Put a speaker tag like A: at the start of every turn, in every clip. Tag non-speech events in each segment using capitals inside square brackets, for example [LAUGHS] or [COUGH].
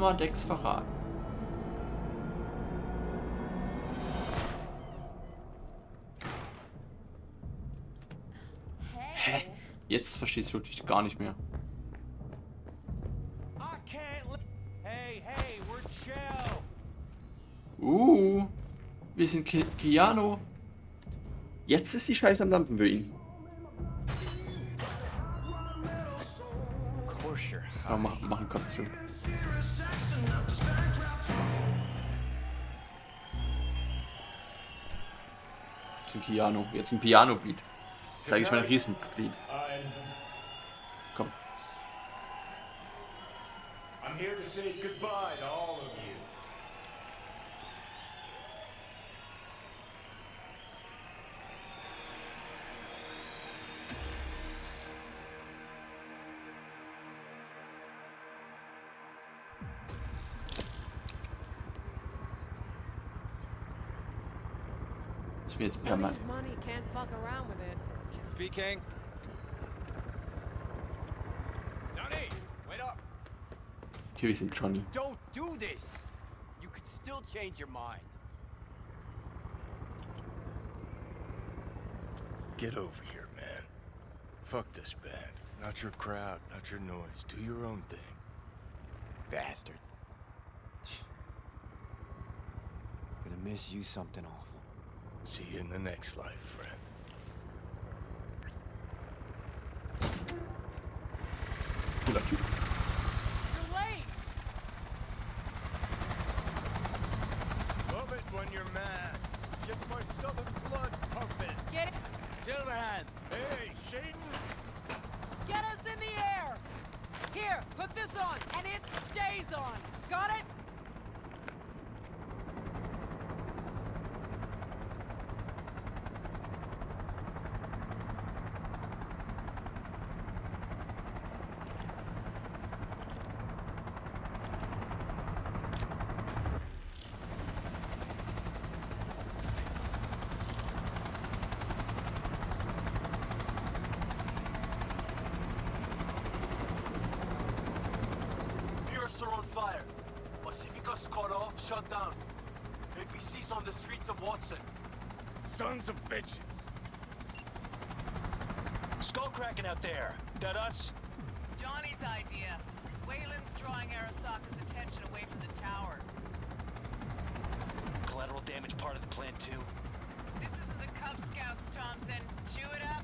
A: Mama Dex verraten. Hä? Jetzt verstehst du wirklich gar nicht mehr. Uh, wir sind Ki Keanu. Jetzt ist die Scheiße am Dampfen für ihn. Aber mach, machen Kopf zu. Jetzt ein Piano. Jetzt ein Piano-Beat. Zeige ich mein Riesenglied. Komm. I'm here to say goodbye to all of you. Mir jetzt permanent.
B: Speaking. Johnny, wait up.
A: Okay, wir sind Johnny.
B: Don't do this. You could still change your mind.
C: Get over here, man. Fuck this band. Not your crowd, not your noise. Do your own thing.
B: Bastard. Gonna miss you something awful.
C: See you in the next life, friend.
A: Cooler Typ.
C: Love it when you're mad. Gets my southern blood pumping.
D: Get it?
C: Silverhand. Hey, Shaden.
D: Get us in the air! Here, put this on, and it stays on. Got it?
C: Sons of bitches.
E: Skull cracking out there. That us?
F: Johnny's idea. Wayland's drawing Arasaka's attention away from the tower.
E: Collateral damage part of the plan too.
F: This is the Cub Scouts, Thompson. Chew it up,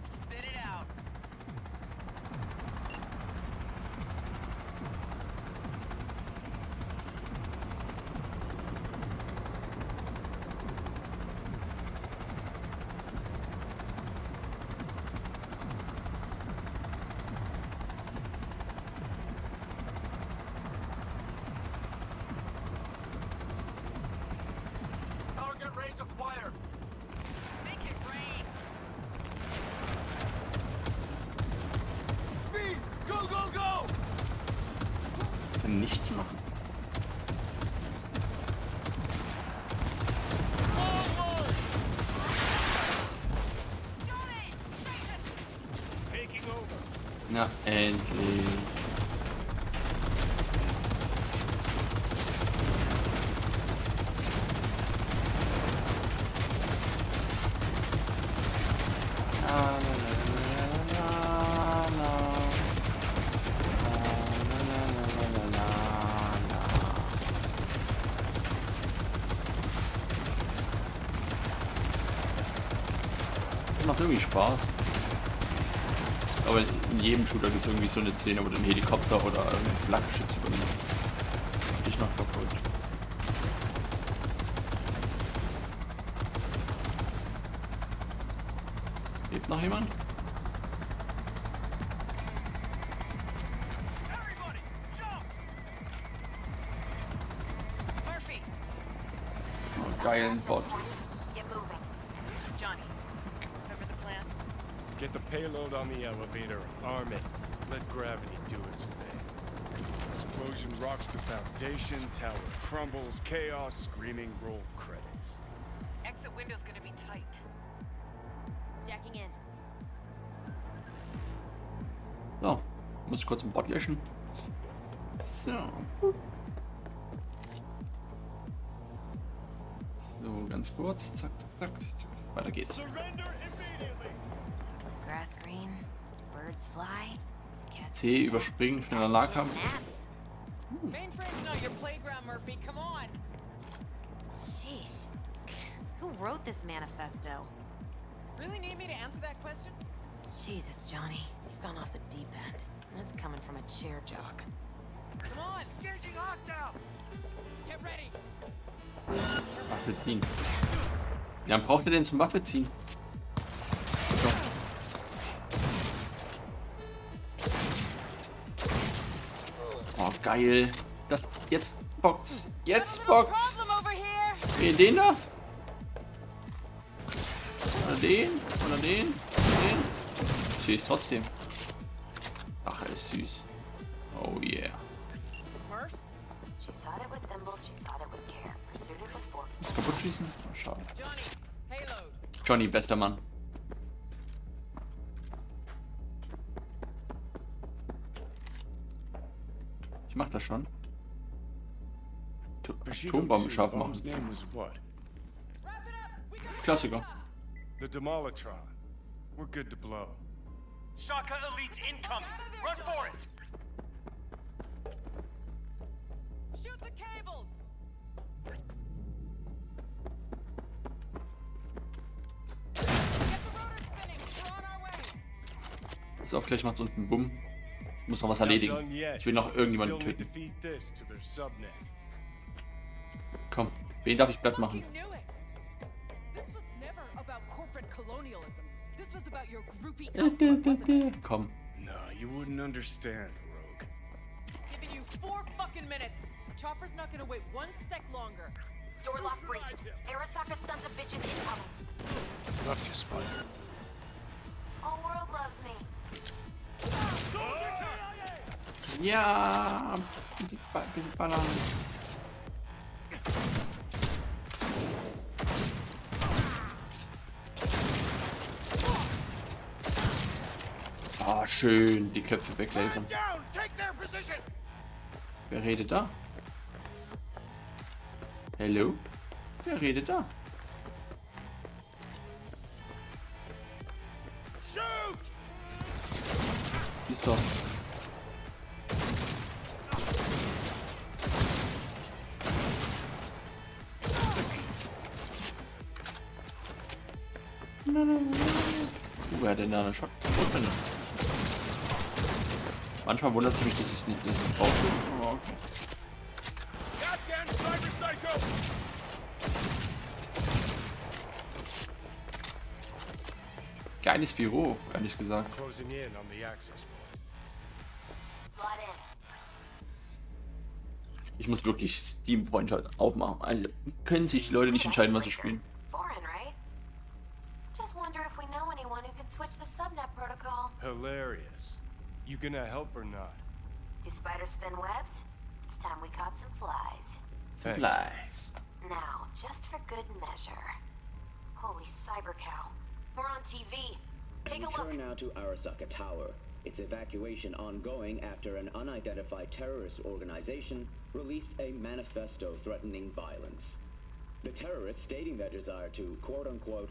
A: la. Das macht irgendwie Spaß. Aber in jedem Shooter gibt es irgendwie so eine Szene, wo einen Helikopter oder einen Flaggenschütz übernimmst. Ich noch verfolgt. Lebt noch jemand? Oh, geilen Bot.
F: Get the
C: payload on the elevator, arm it, let gravity do its thing. Explosion rocks the foundation, tower crumbles, chaos, screaming roll credits.
F: Exit window's gonna be tight.
D: Jacking in.
A: So, muss ich kurz den Bot löschen. So. So, ganz kurz. Zack, zack, zack. Weiter geht's. C überspringen, schneller Nahkampf.
G: Sheesh. [LAUGHS] Who wrote this manifesto?
D: Really need me to answer that question?
G: Jesus, Johnny. You've gone off the deep end. That's coming from a chair jock.
D: Come on. Engaging hostile. Get ready.
A: Waffe ziehen. Lange braucht ihr denn zum Waffe ziehen? Geil. Das, jetzt bockt's. Jetzt bockt's. Wen, den da? Oder den? Oder den? Den? Es trotzdem. Ach, er ist süß. Oh yeah. Ist kaputt schießen? Oh, schade.
D: Johnny,
A: bester Mann. Ich mach das schon. Atombomben
C: 2,
A: scharf machen. Klassiker.
C: The Demolitron. We're good to blow.
E: Shaka Elite incoming! Run for it!
D: Shoot the cables. Get the rotor spinning. We're on our way.
A: Pass auf, gleich macht's unten Bumm. Ich muss noch was erledigen. Ich will noch irgendjemanden töten. Komm, wen darf ich platt machen? [LAUGHS] Komm.
C: No, you wouldn't understand, Rogue.
D: Giving you four fucking minutes. Chopper's not gonna wait one sec longer.
G: Door lock breached. Arasaka sons of bitches incoming.
C: Love you, Spider.
A: Ja, bitte ballern. Ah, schön, die Köpfe weglasern. Wer redet da? Hello? Wer redet da? Ist doch. Uh, wer hat denn da eine Schock drin? Manchmal wundert es mich, dass es nicht, dass es rausgeht. Aber okay. Geiles Büro, ehrlich gesagt. Ich muss wirklich Steam-Freundschaft aufmachen. Also können sich die Leute nicht entscheiden, was sie spielen.
G: Foreign. Just wonder if we know anyone who can switch the subnet protocol.
C: Hilarious. You gonna help or not?
G: Do spiders spin webs? It's time we caught some flies.
C: Thanks.
A: Flies.
G: Now, just for good measure. Holy cyber cow. We're on TV. Take a look.
H: Return now to Arasaka Tower. Its evacuation ongoing after an unidentified terrorist organization released a manifesto threatening violence. The terrorists stating their desire to, quote unquote,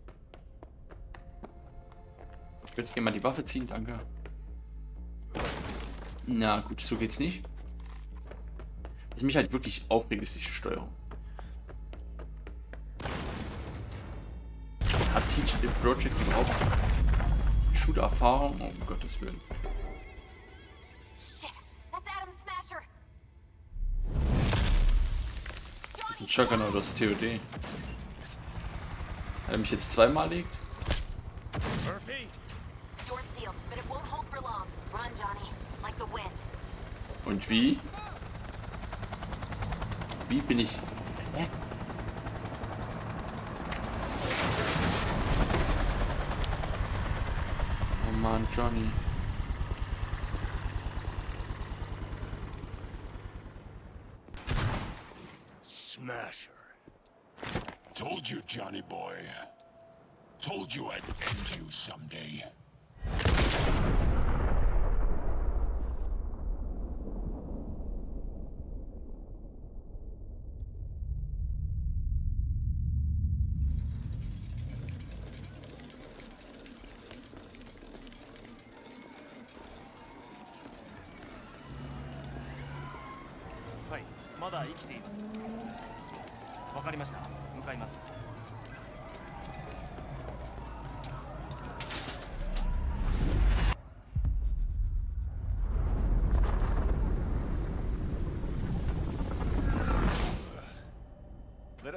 A: Ich würde gerne mal die Waffe ziehen, danke. Na gut, so geht's nicht. Was mich halt wirklich aufregt, ist diese Steuerung. Hat CJ im Project überhaupt Shoot-Erfahrung? Oh, um Gottes Willen.
G: Shit. That's Adam Smasher.
A: Das ist ein oder das COD. Hat er mich jetzt zweimal legt? Und wie? Wie bin ich... Hä? Oh Mann, Johnny.
C: Smasher.
I: Told you, Johnny boy. Told you I'd end you someday.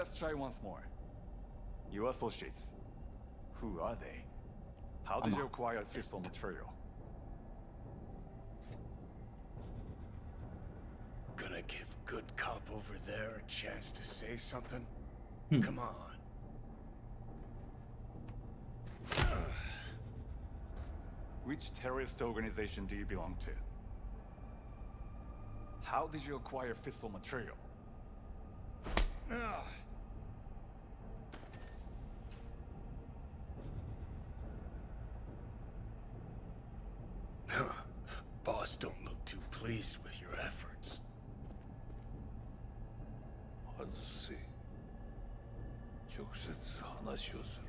J: Let us try once more. Your associates. Who are they? How did you acquire fissile material?
C: Gonna give good cop over there a chance to say something? Come on.
J: Which terrorist organization do you belong to? How did you acquire fissile material?
C: Ah. Boss don't look too pleased with your efforts.
K: Hadzusi. Yoksa anlaşıyorsun.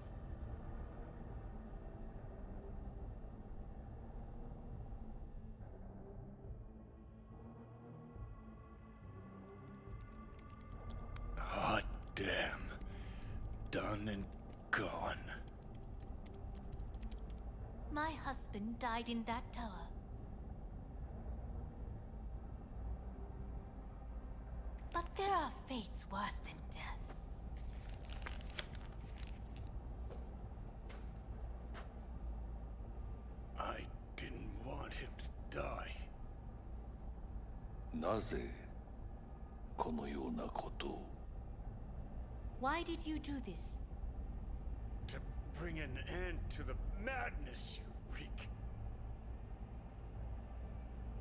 C: Hot damn. Done and gone.
L: My husband died in that tower. there are fates worse than death.
C: I didn't want him to die.
K: なぜこのようなことを
L: Why did you do this?
C: To bring an end to the madness you wreak.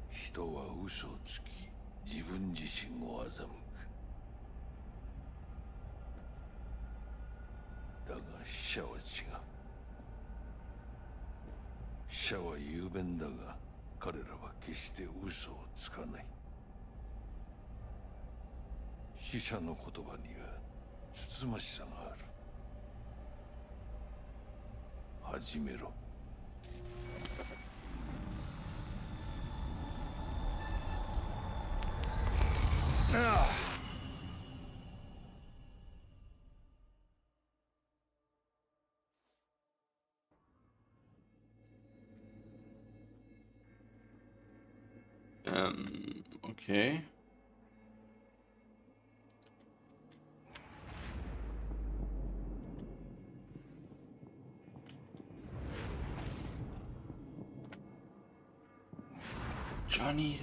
K: 人は嘘をつき自分自身を欺く 死者は違う。死者は雄弁だが彼らは決して嘘をつかない。死者の言葉にはつつましさがある。始めろ。
A: Ähm, okay. Johnny.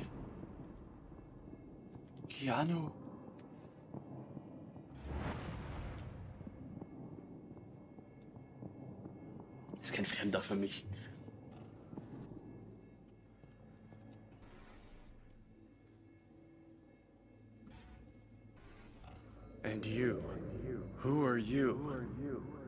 A: Keanu. Ist kein Fremder für mich.
C: Who are you?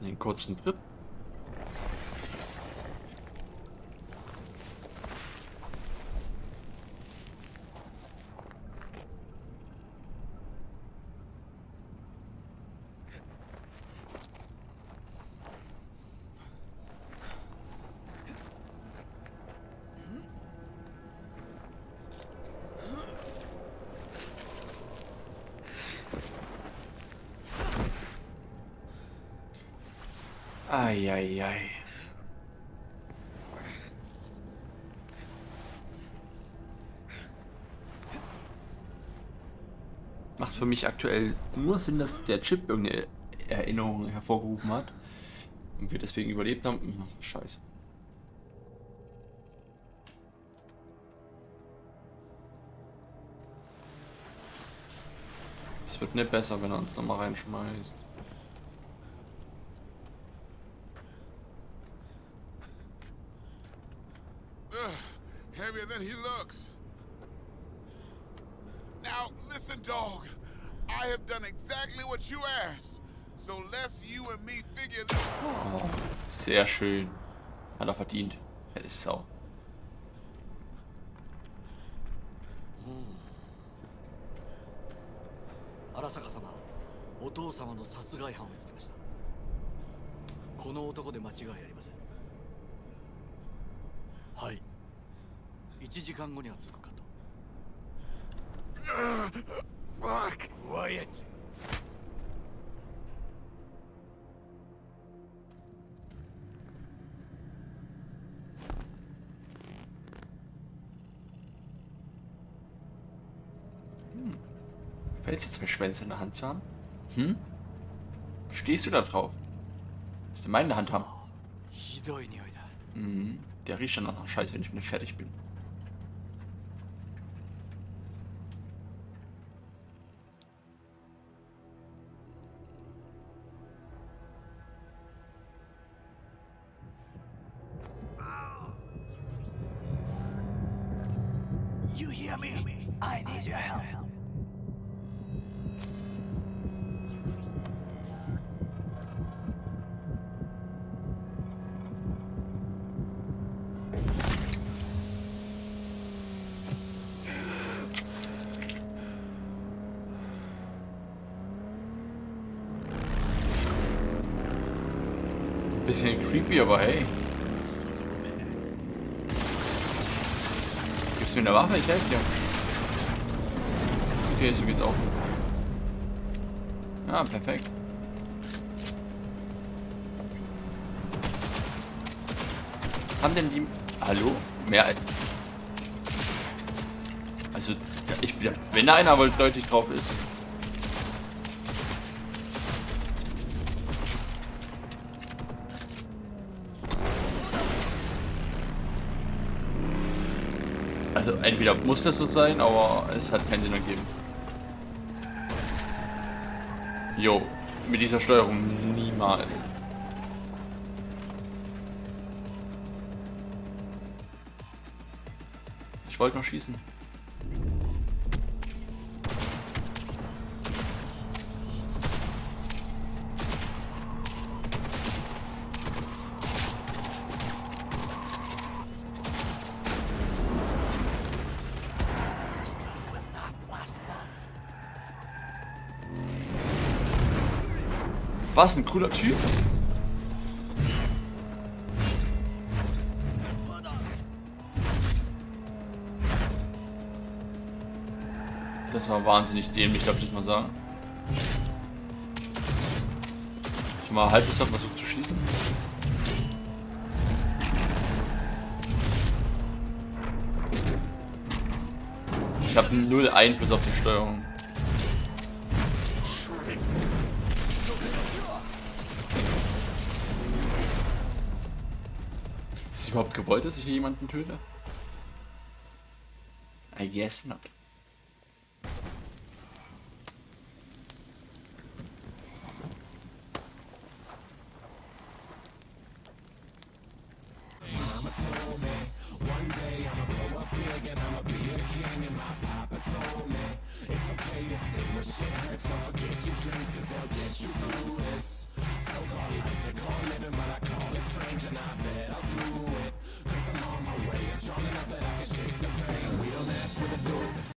A: Hatten einen kurzen Trip. Macht für mich aktuell nur Sinn, dass der Chip irgendeine Erinnerung hervorgerufen hat. Und wir deswegen überlebt haben. Hm, Scheiße. Es wird nicht besser, wenn er uns nochmal reinschmeißt. Oh, sehr schön. Hat er verdient. Er ist Sau.
M: 荒坂様お父様の殺害犯を見つけましたこの男で間違いありませんはい1時間後には着くかと
N: Fuck!
M: Quiet!
A: gefällt es jetzt, meinen Schwänze in der Hand zu haben? Hm? Stehst du da drauf? Ist du meine Hand haben? Mhm. Der riecht dann auch noch Scheiße, wenn ich mit fertig bin. Bisschen creepy, aber hey. Gibst du mir eine Waffe? Ich helfe dir. Okay, so geht's auch. Ja, perfekt. Was haben denn die... Hallo? Mehr... als- Also, ich bin... Wenn da einer wohl deutlich drauf ist. Also entweder muss das so sein, aber es hat keinen Sinn ergeben. Jo, mit dieser Steuerung niemals. Ich wollte noch schießen. Was ein cooler Typ. Das war wahnsinnig dämlich, darf ich das mal sagen. Ich mal halb bis versucht zu schießen. Ich habe null Einfluss auf die Steuerung. Überhaupt gewollt, dass ich hier jemanden töte? I guess not.